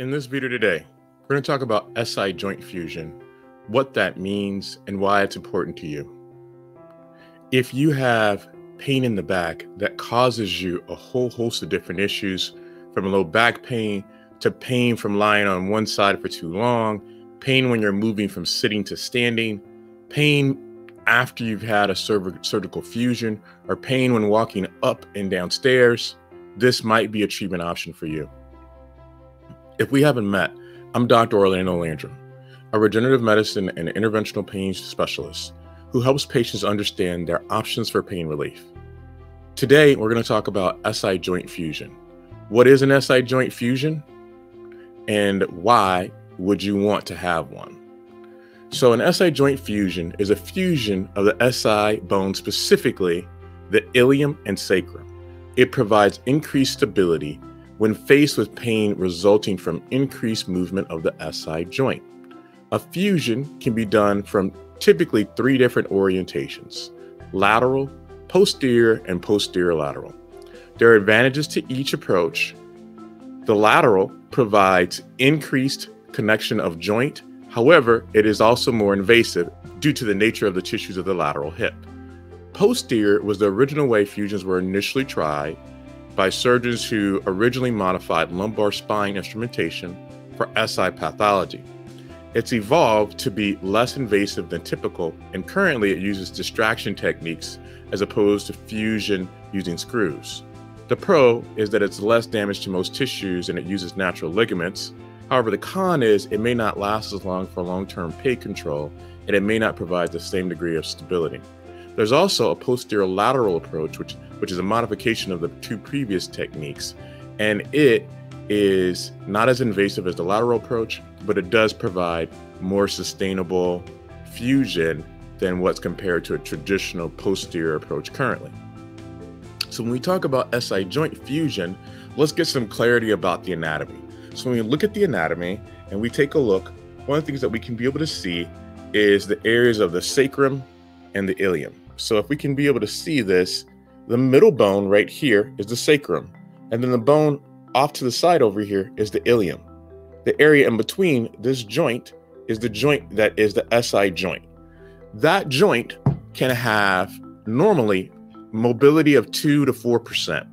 In this video today, we're going to talk about SI joint fusion, what that means, and why it's important to you. If you have pain in the back that causes you a whole host of different issues, from low back pain to pain from lying on one side for too long, pain when you're moving from sitting to standing, pain after you've had a surgical fusion, or pain when walking up and down stairs, this might be a treatment option for you. If we haven't met, I'm Dr. Orlando Landrum, a regenerative medicine and interventional pain specialist who helps patients understand their options for pain relief. Today, we're going to talk about SI joint fusion. What is an SI joint fusion? And why would you want to have one? So, an SI joint fusion is a fusion of the SI bone, specifically the ilium and sacrum. It provides increased stability when faced with pain resulting from increased movement of the SI joint. A fusion can be done from typically three different orientations lateral, posterior, and posterior lateral. There are advantages to each approach. The lateral provides increased connection of joint, however, it is also more invasive due to the nature of the tissues of the lateral hip. Posterior was the original way fusions were initially tried by surgeons who originally modified lumbar spine instrumentation for SI pathology. It's evolved to be less invasive than typical, and currently it uses distraction techniques as opposed to fusion using screws. The pro is that it's less damage to most tissues and it uses natural ligaments. However, the con is it may not last as long for long term pain control and it may not provide the same degree of stability. There's also a posterior lateral approach, which, which is a modification of the two previous techniques, and it is not as invasive as the lateral approach, but it does provide more sustainable fusion than what's compared to a traditional posterior approach currently. So when we talk about SI joint fusion, let's get some clarity about the anatomy. So when we look at the anatomy and we take a look, one of the things that we can be able to see is the areas of the sacrum and the ilium. So if we can be able to see this, the middle bone right here is the sacrum. And then the bone off to the side over here is the ilium. The area in between this joint is the joint that is the SI joint. That joint can have normally mobility of 2 to 4%.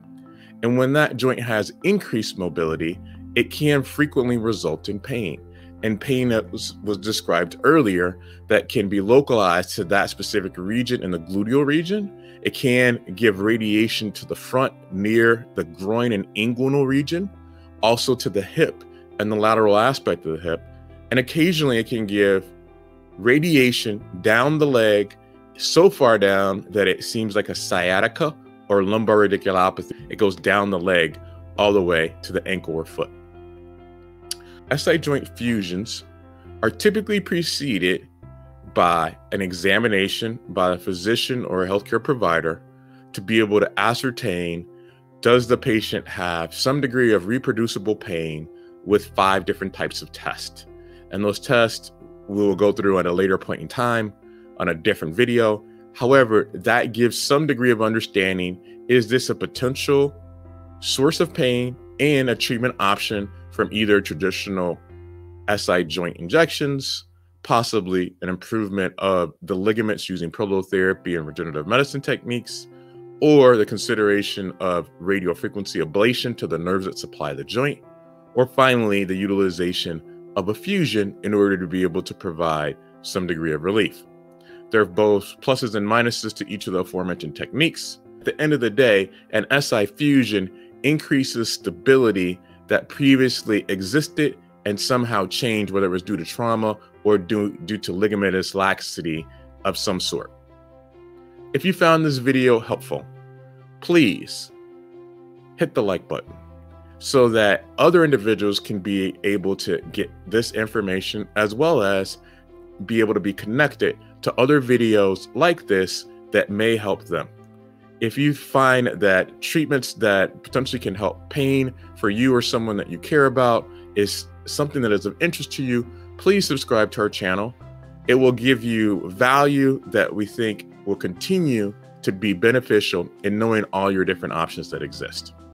And when that joint has increased mobility, it can frequently result in pain and pain that was, was described earlier that can be localized to that specific region in the gluteal region. It can give radiation to the front near the groin and inguinal region, also to the hip and the lateral aspect of the hip. And occasionally it can give radiation down the leg so far down that it seems like a sciatica or lumbar radiculopathy. It goes down the leg all the way to the ankle or foot. SI joint fusions are typically preceded by an examination by a physician or a healthcare provider to be able to ascertain does the patient have some degree of reproducible pain with five different types of tests. And those tests we will go through at a later point in time on a different video. However, that gives some degree of understanding is this a potential source of pain and a treatment option from either traditional SI joint injections, possibly an improvement of the ligaments using prolotherapy and regenerative medicine techniques, or the consideration of radiofrequency ablation to the nerves that supply the joint, or finally, the utilization of a fusion in order to be able to provide some degree of relief. There are both pluses and minuses to each of the aforementioned techniques. At the end of the day, an SI fusion increases stability that previously existed and somehow changed, whether it was due to trauma or due, due to ligamentous laxity of some sort. If you found this video helpful, please hit the like button so that other individuals can be able to get this information as well as be able to be connected to other videos like this that may help them if you find that treatments that potentially can help pain for you or someone that you care about is something that is of interest to you, please subscribe to our channel. It will give you value that we think will continue to be beneficial in knowing all your different options that exist.